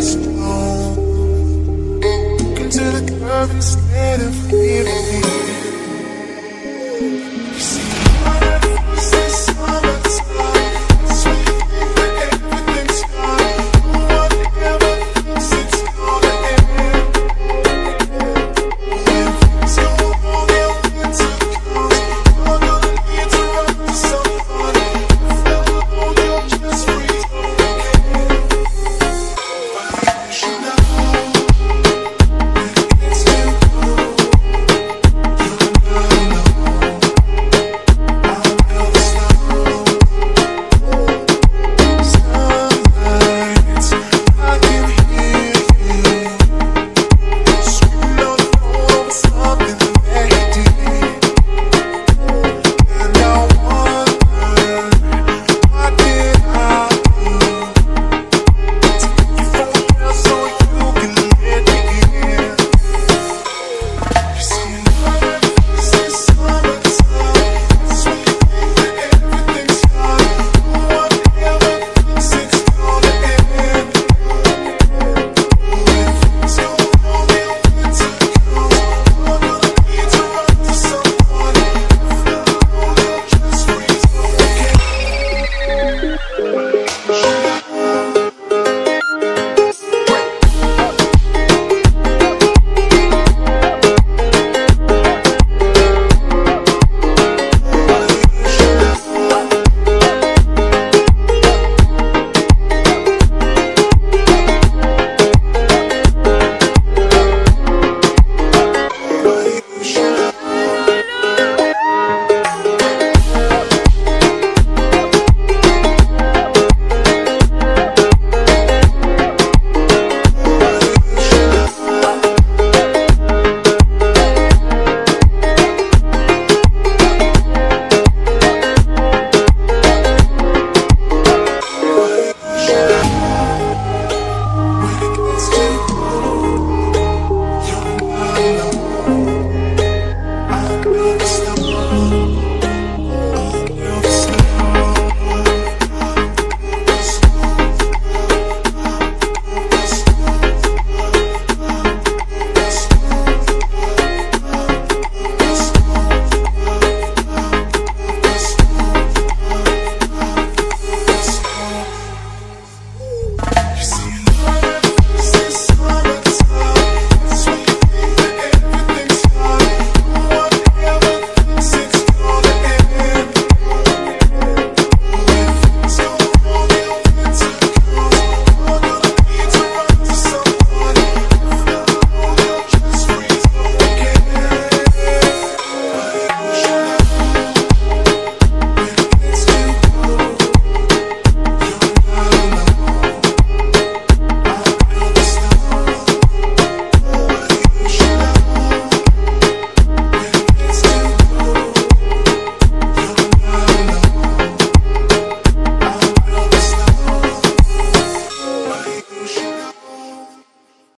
us alone. Walking to the curve instead of leaving.